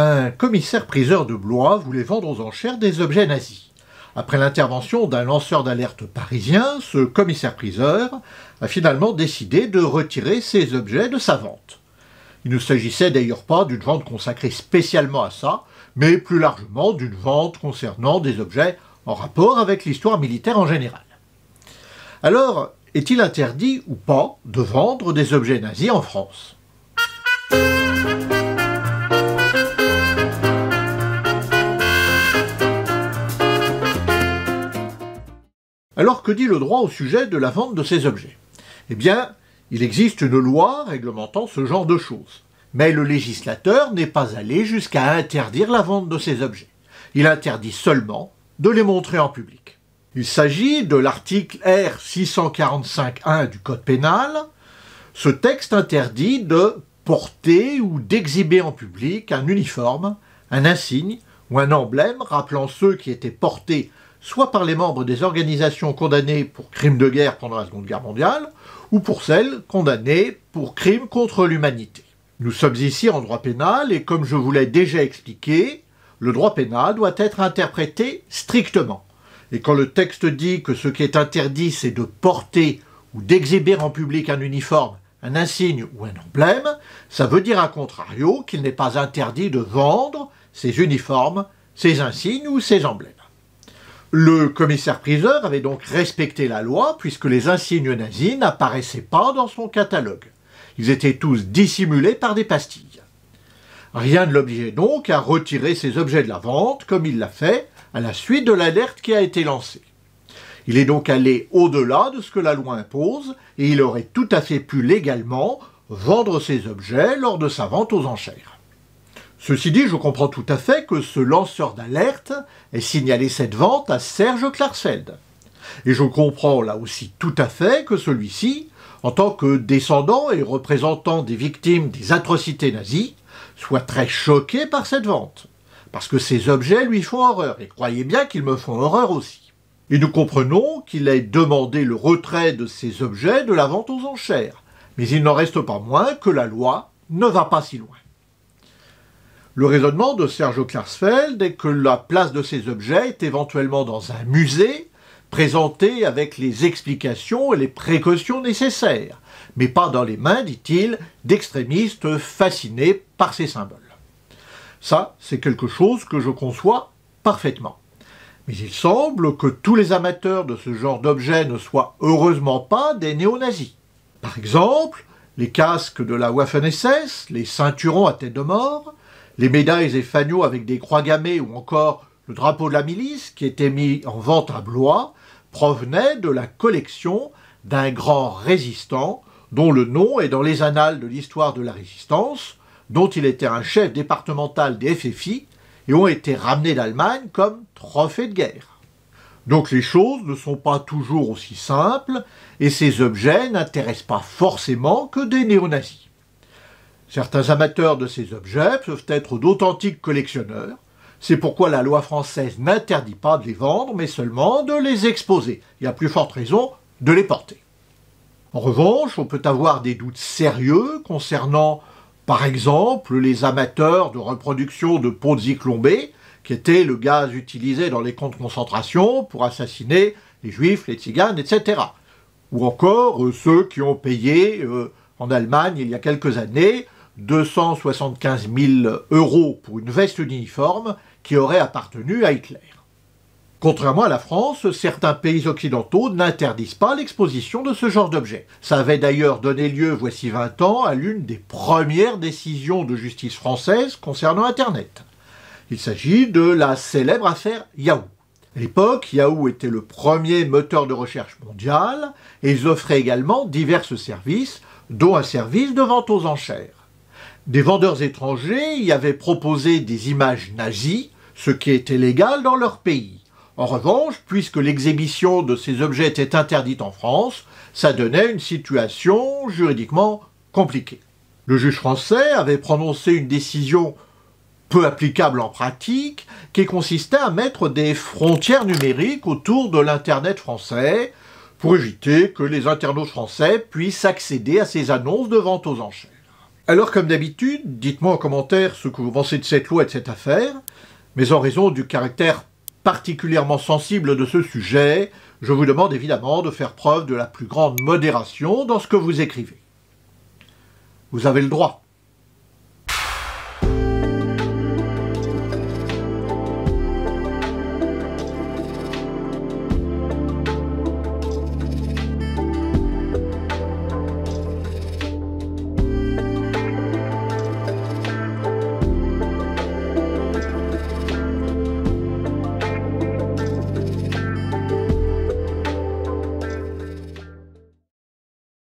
un commissaire-priseur de Blois voulait vendre aux enchères des objets nazis. Après l'intervention d'un lanceur d'alerte parisien, ce commissaire-priseur a finalement décidé de retirer ces objets de sa vente. Il ne s'agissait d'ailleurs pas d'une vente consacrée spécialement à ça, mais plus largement d'une vente concernant des objets en rapport avec l'histoire militaire en général. Alors, est-il interdit ou pas de vendre des objets nazis en France? Alors que dit le droit au sujet de la vente de ces objets? Eh bien, il existe une loi réglementant ce genre de choses. Mais le législateur n'est pas allé jusqu'à interdire la vente de ces objets. Il interdit seulement de les montrer en public. Il s'agit de l'article R 645.1 du Code pénal. Ce texte interdit de porter ou d'exhiber en public un uniforme, un insigne ou un emblème rappelant ceux qui étaient portés soit par les membres des organisations condamnées pour crimes de guerre pendant la Seconde Guerre mondiale, ou pour celles condamnées pour crimes contre l'humanité. Nous sommes ici en droit pénal et comme je vous l'ai déjà expliqué, le droit pénal doit être interprété strictement. Et quand le texte dit que ce qui est interdit c'est de porter ou d'exhiber en public un uniforme, un insigne ou un emblème, ça veut dire à contrario qu'il n'est pas interdit de vendre ces uniformes, ces insignes ou ces emblèmes. Le commissaire-priseur avait donc respecté la loi puisque les insignes nazis n'apparaissaient pas dans son catalogue. Ils étaient tous dissimulés par des pastilles. Rien ne l'obligeait donc à retirer ces objets de la vente comme il l'a fait à la suite de l'alerte qui a été lancée. Il est donc allé au-delà de ce que la loi impose et il aurait tout à fait pu légalement vendre ces objets lors de sa vente aux enchères. Ceci dit, je comprends tout à fait que ce lanceur d'alerte ait signalé cette vente à Serge Klarsfeld. Et je comprends là aussi tout à fait que celui-ci, en tant que descendant et représentant des victimes des atrocités nazies, soit très choqué par cette vente. Parce que ces objets lui font horreur, et croyez bien qu'ils me font horreur aussi. Et nous comprenons qu'il ait demandé le retrait de ces objets de la vente aux enchères. Mais il n'en reste pas moins que la loi ne va pas si loin. Le raisonnement de Sergio Klarsfeld est que la place de ces objets est éventuellement dans un musée, présenté avec les explications et les précautions nécessaires, mais pas dans les mains, dit-il, d'extrémistes fascinés par ces symboles. Ça, c'est quelque chose que je conçois parfaitement. Mais il semble que tous les amateurs de ce genre d'objets ne soient heureusement pas des néo-nazis. Par exemple, les casques de la Waffen-SS, les ceinturons à tête de mort, les médailles et fanions avec des croix gammées ou encore le drapeau de la milice qui était mis en vente à Blois provenaient de la collection d'un grand résistant dont le nom est dans les annales de l'histoire de la résistance, dont il était un chef départemental des FFI et ont été ramenés d'Allemagne comme trophées de guerre. Donc les choses ne sont pas toujours aussi simples et ces objets n'intéressent pas forcément que des néo-nazis. Certains amateurs de ces objets peuvent être d'authentiques collectionneurs. C'est pourquoi la loi française n'interdit pas de les vendre, mais seulement de les exposer. Il y a plus forte raison de les porter. En revanche, on peut avoir des doutes sérieux concernant, par exemple, les amateurs de reproduction de de zyklon qui était le gaz utilisé dans les camps de concentration pour assassiner les juifs, les tziganes, etc. Ou encore euh, ceux qui ont payé euh, en Allemagne il y a quelques années 275 000 euros pour une veste d'uniforme qui aurait appartenu à Hitler. Contrairement à la France, certains pays occidentaux n'interdisent pas l'exposition de ce genre d'objets. Ça avait d'ailleurs donné lieu, voici 20 ans, à l'une des premières décisions de justice française concernant Internet. Il s'agit de la célèbre affaire Yahoo. À l'époque, Yahoo était le premier moteur de recherche mondial et ils offraient également divers services, dont un service de vente aux enchères. Des vendeurs étrangers y avaient proposé des images nazies, ce qui était légal dans leur pays. En revanche, puisque l'exhibition de ces objets était interdite en France, ça donnait une situation juridiquement compliquée. Le juge français avait prononcé une décision peu applicable en pratique, qui consistait à mettre des frontières numériques autour de l'Internet français pour éviter que les internautes français puissent accéder à ces annonces de vente aux enchères. Alors comme d'habitude, dites-moi en commentaire ce que vous pensez de cette loi et de cette affaire, mais en raison du caractère particulièrement sensible de ce sujet, je vous demande évidemment de faire preuve de la plus grande modération dans ce que vous écrivez. Vous avez le droit.